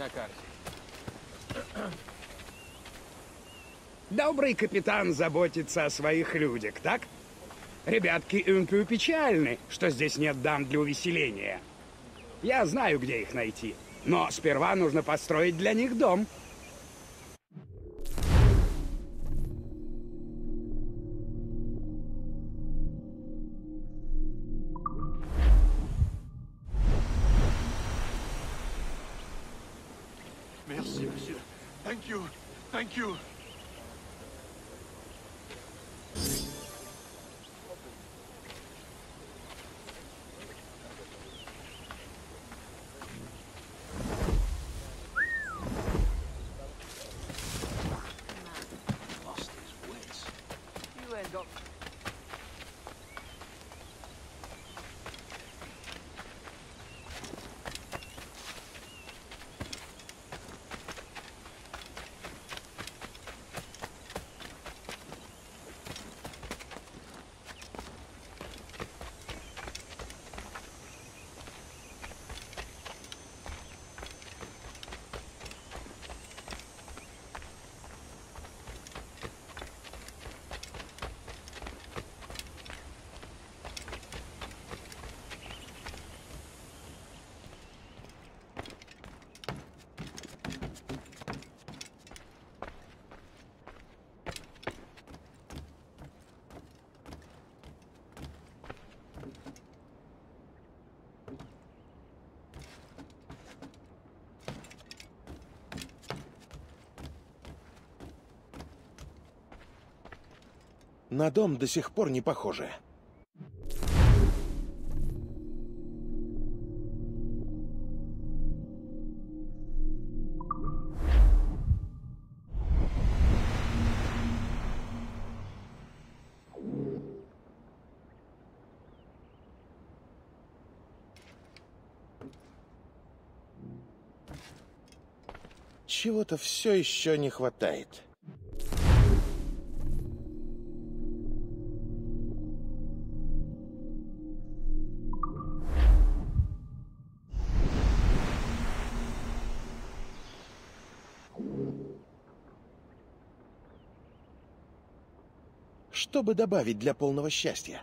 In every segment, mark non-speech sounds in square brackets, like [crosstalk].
на карте. [clears throat] Добрый капитан заботится о своих людях, так? Ребятки Умпю печальны, что здесь нет дам для увеселения. Я знаю, где их найти. Но сперва нужно построить для них дом. На дом до сих пор не похоже. Чего-то все еще не хватает. Чтобы добавить для полного счастья.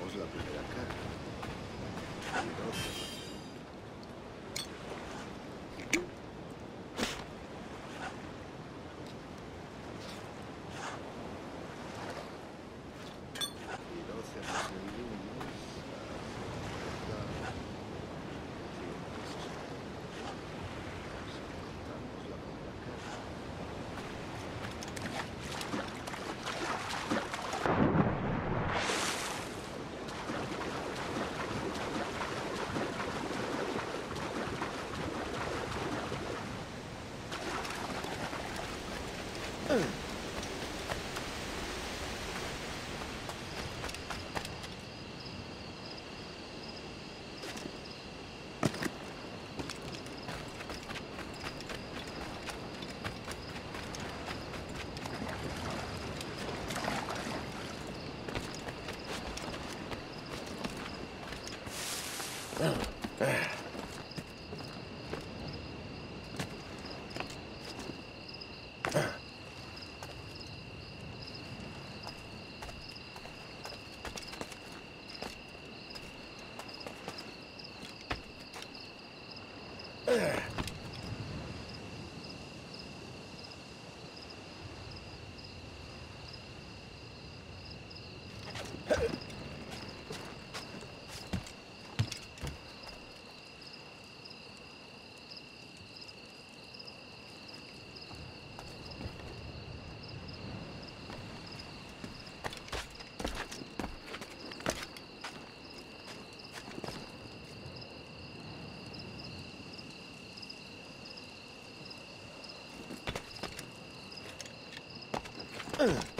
la primera carta. Ugh.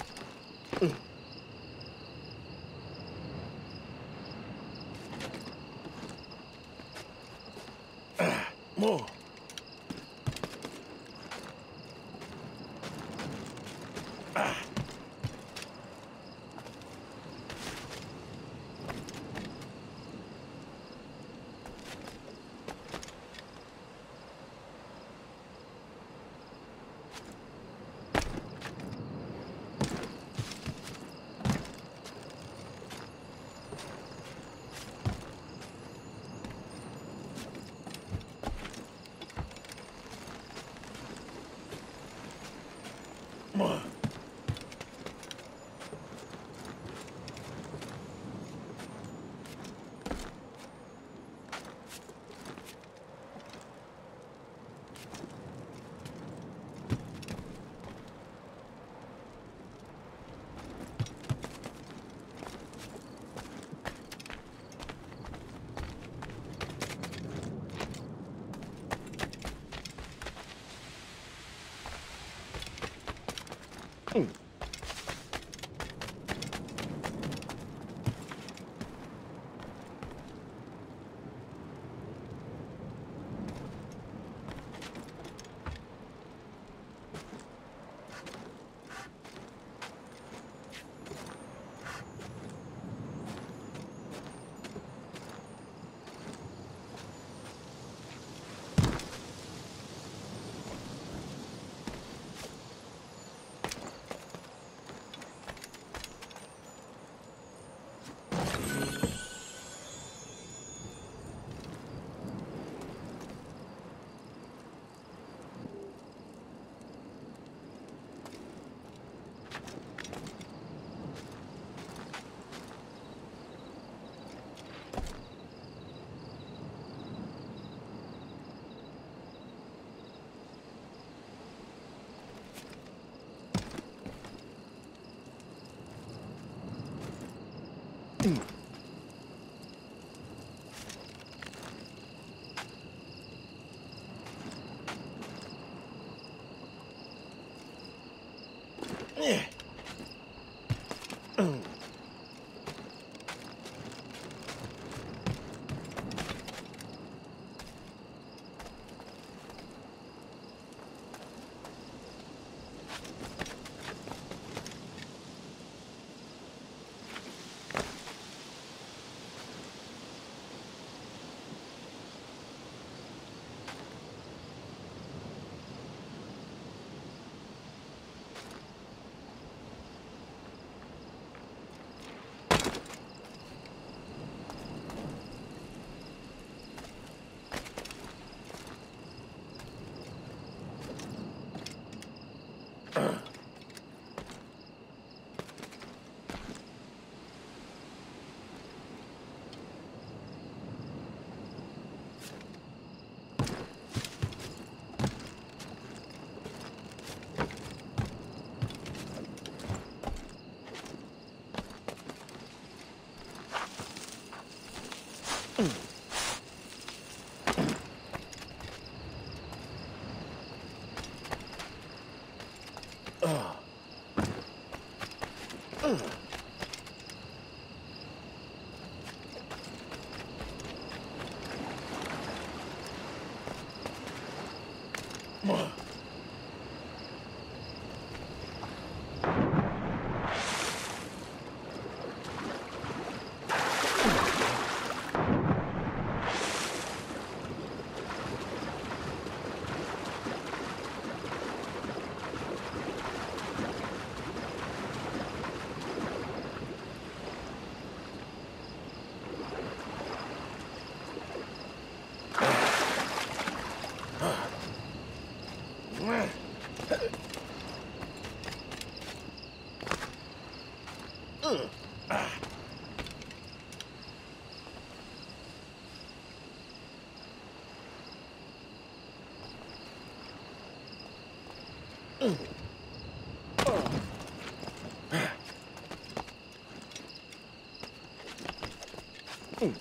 Ooh.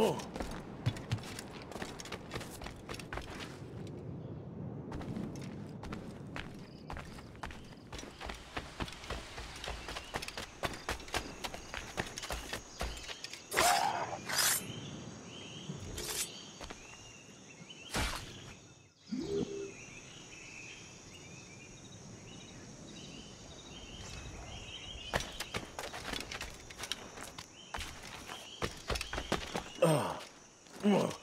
more. Ugh.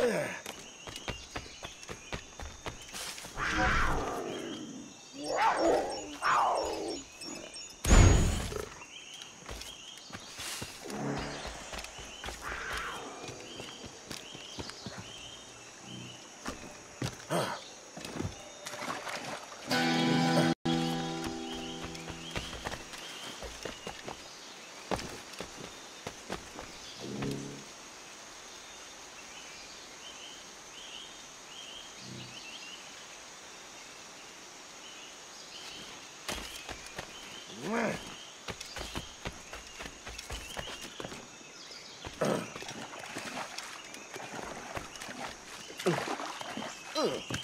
Yeah. [sighs] [sighs] Ugh.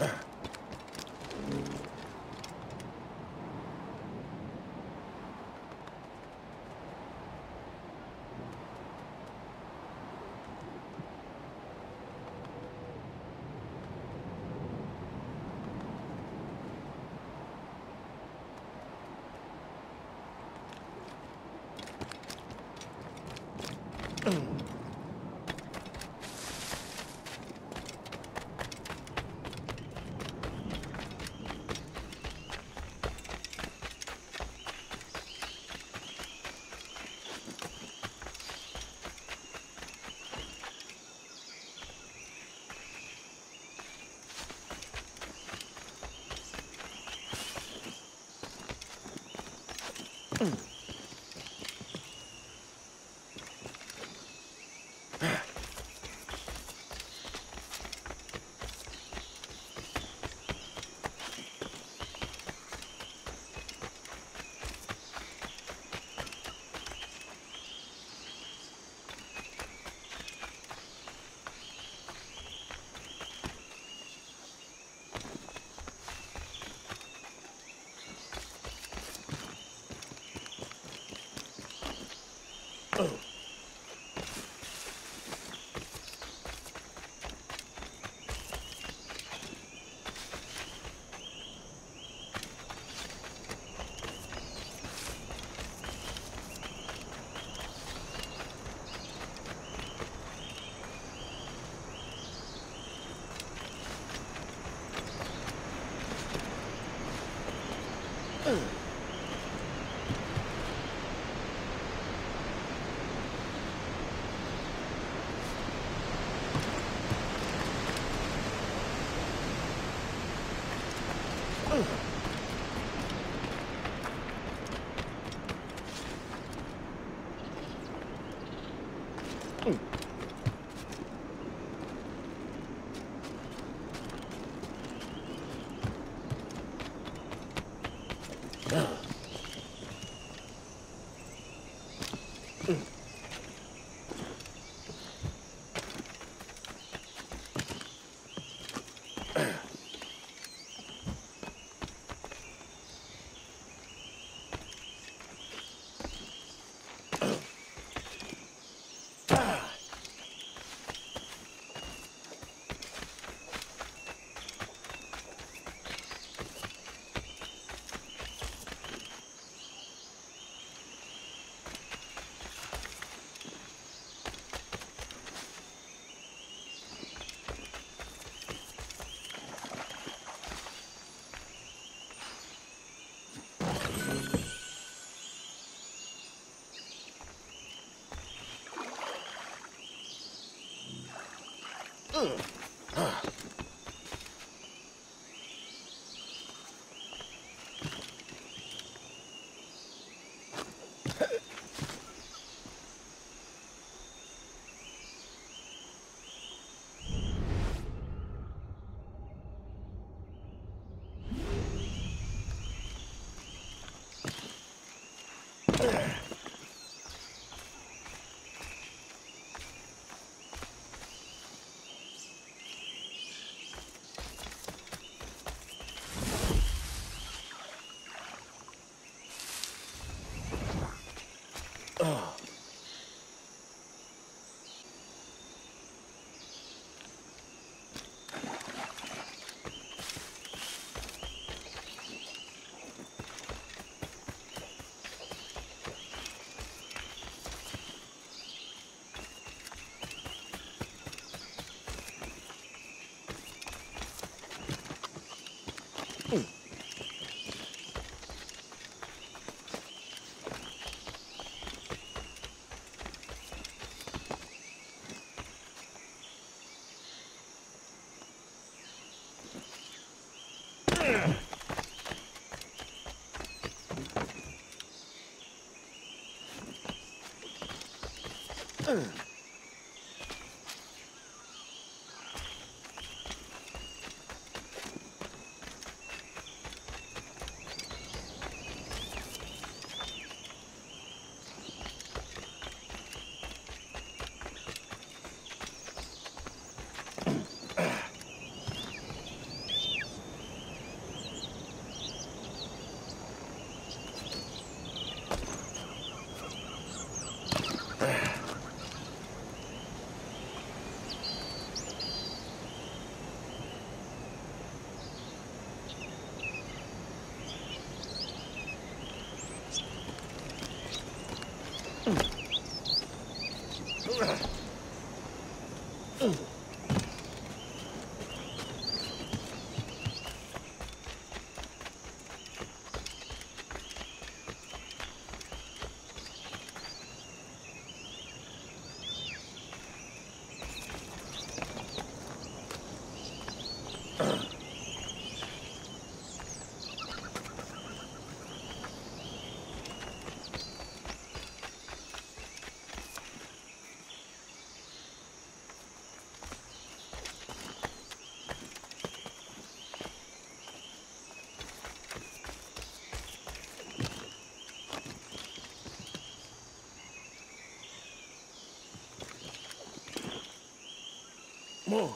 Ugh. Ugh. Amen. Mm. More.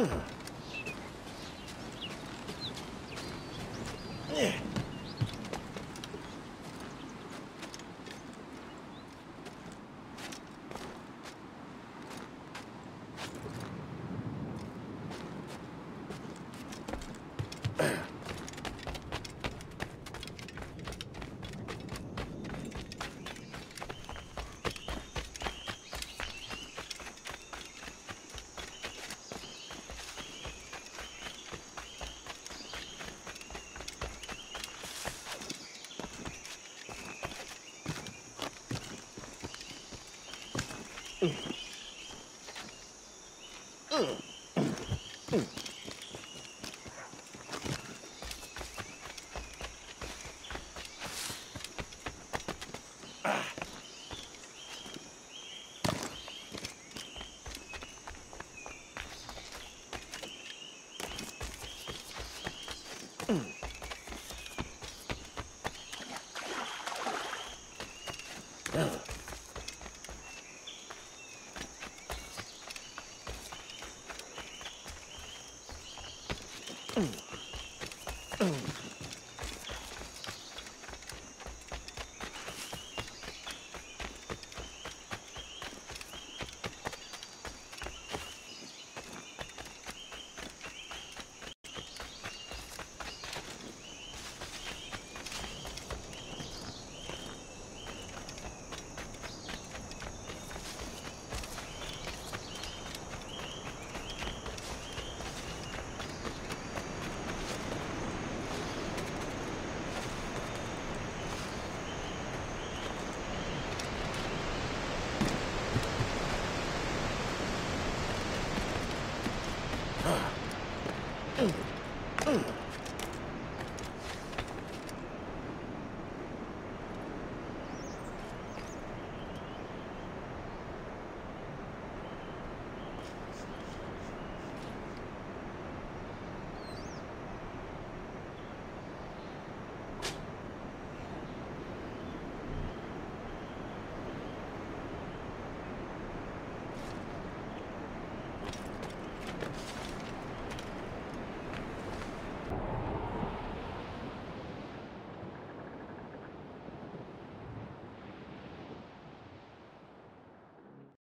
Ugh. Oh.